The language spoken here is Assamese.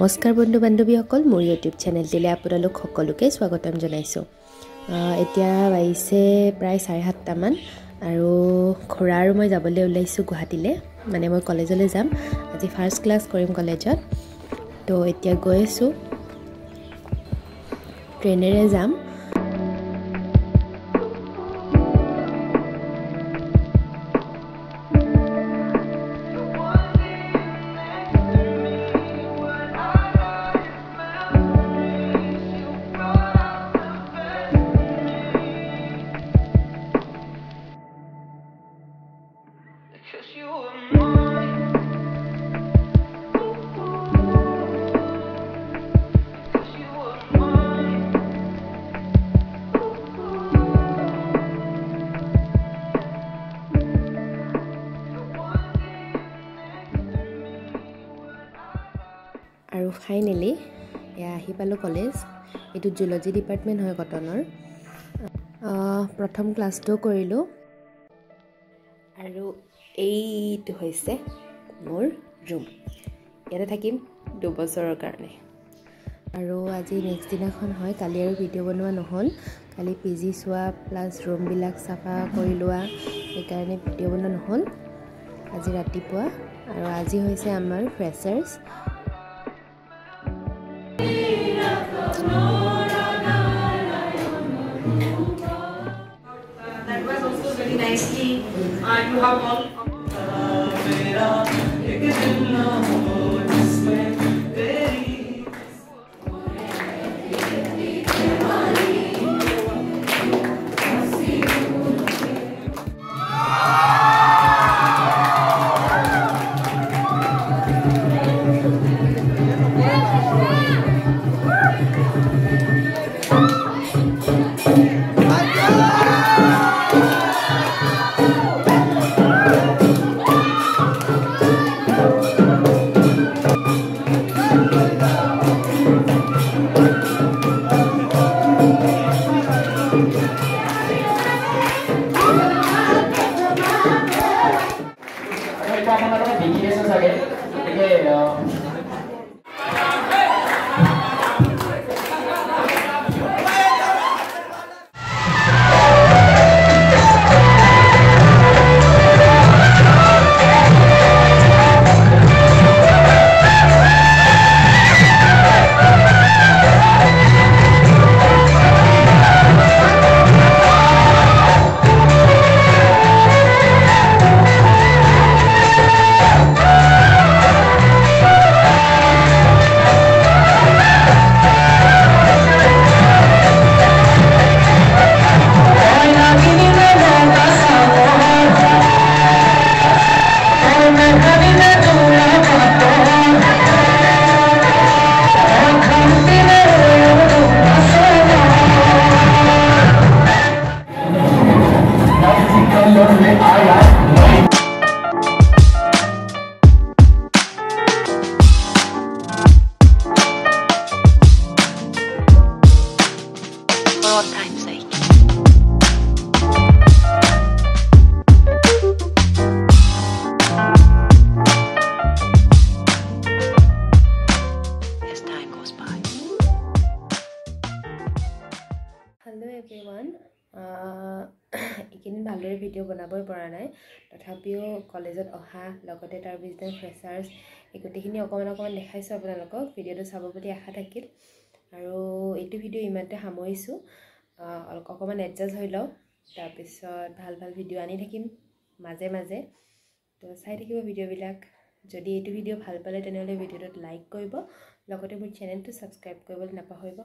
নমস্কাৰ বন্ধু বান্ধৱীসকল মোৰ ইউটিউব চেনেলটিলৈ আপোনালোক সকলোকে স্বাগতম জনাইছোঁ। এতিয়া বাজিছে প্ৰায় চাৰে সাতটামান আৰু খুৰা আৰু মই যাবলৈ ওলাইছোঁ গুৱাহাটীলৈ। মানে মই কলেজলৈ যাম। আজি ফাৰ্ষ্ট ক্লাছ কৰিম কলেজত। তো এতিয়া গৈ আছোঁ। ট্ৰেইনেৰে যাম। আৰু ফাইনেলি এয়া আহি পালোঁ কলেজ এইটো জুলজি ডিপাৰ্টমেণ্ট হয় কটনৰ। প্ৰথম ক্লাছটো কৰিলোঁ। আৰু এইটো হৈছে মোৰ ৰুম ইয়াতে থাকিম দুবছৰৰ কাৰণে। আৰু আজি নেক্সট দিনাখন হয় কালি আৰু ভিডিঅ' বনোৱা নহ'ল। কালি পি জি চোৱা প্লাছ ৰুমবিলাক চাফা কৰি লোৱা সেইকাৰণে ভিডিঅ' বনোৱা নহ'ল। আজি ৰাতিপুৱা। আৰু আজি হৈছে আমাৰ freshers nicely. Uh, you have all. দেখি আছে চাগে গতিকে আহ, এইকেইদিন ভালদৰে ভিডিঅ' বনাবই পৰা নাই। তথাপিও কলেজত অহা লগতে তাৰ পিছদিনা ফ্ৰেচাৰ্ছ এই গোটেইখিনি অকণমান অকণমান দেখাইছোঁ আপোনালোকক ভিডিঅ'টো চাব বুলি আশা থাকিল। আৰু এইটো ভিডিঅ' ইমানতে সামৰিছোঁ। অকণমান এডজাষ্ট হৈ লওঁ তাৰপিছত ভাল ভাল ভিডিঅ' আনি থাকিম মাজে মাজে। তো চাই থাকিব ভিডিঅ'বিলাক। যদি এইটো ভিডিঅ' ভাল পালে তেনেহ'লে ভিডিঅ'টোত লাইক কৰিব লগতে মোৰ চেনেলটো ছাবস্ক্ৰাইব কৰিবলৈ নাপাহৰিব।